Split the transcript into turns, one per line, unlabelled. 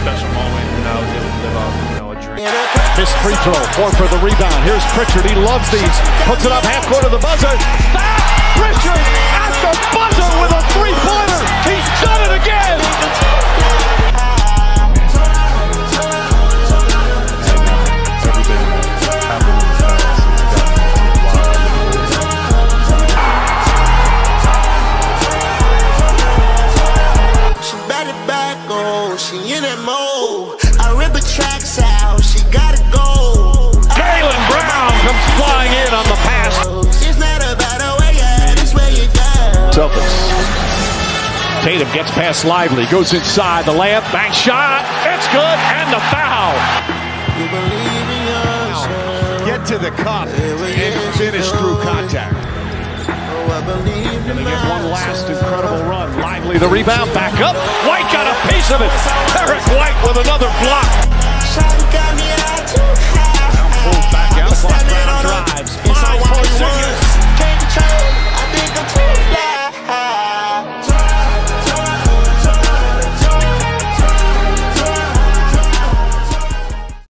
special moment, and I was able to live off, you know, a dream.
Missed free throw, four for the rebound. Here's Pritchard. He loves these. Puts it up half court of the buzzer. Stop! Pritchard
it oh, she in that mode. I rip her tracks out, she gotta go. Jaylen Brown comes flying in on the pass. It's not about a way, yeah, this way you go.
Celtics. Tatum gets past Lively, goes inside the layup, bank shot, it's good, and the foul.
You believe in. Get
to the cup and finish through contact.
Oh, I believe in They get one last incredible
run. Lively the rebound, back up. Of it. White with another block.